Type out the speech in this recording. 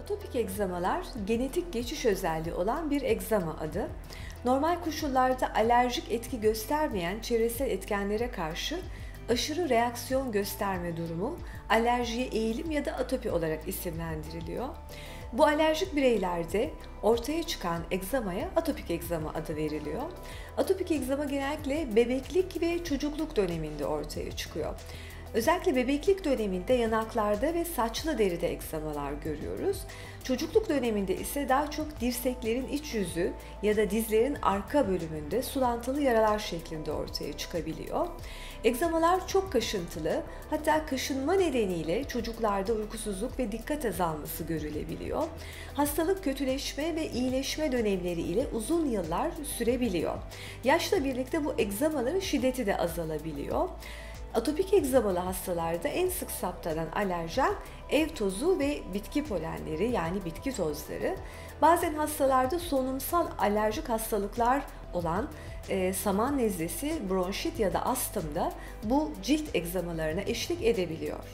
Atopik egzamalar genetik geçiş özelliği olan bir egzama adı. Normal koşullarda alerjik etki göstermeyen çevresel etkenlere karşı aşırı reaksiyon gösterme durumu alerjiye eğilim ya da atopi olarak isimlendiriliyor. Bu alerjik bireylerde ortaya çıkan egzamaya atopik egzama adı veriliyor. Atopik egzama genellikle bebeklik ve çocukluk döneminde ortaya çıkıyor. Özellikle bebeklik döneminde yanaklarda ve saçlı deride egzamalar görüyoruz. Çocukluk döneminde ise daha çok dirseklerin iç yüzü ya da dizlerin arka bölümünde sulantılı yaralar şeklinde ortaya çıkabiliyor. Egzamalar çok kaşıntılı, hatta kaşınma nedeniyle çocuklarda uykusuzluk ve dikkat azalması görülebiliyor. Hastalık kötüleşme ve iyileşme dönemleri ile uzun yıllar sürebiliyor. Yaşla birlikte bu egzamaların şiddeti de azalabiliyor. Atopik egzamalı hastalarda en sık saptanan alerjen ev tozu ve bitki polenleri yani bitki tozları. Bazen hastalarda solunumsal alerjik hastalıklar olan e, saman nezlesi, bronşit ya da astımda bu cilt egzamalarına eşlik edebiliyor.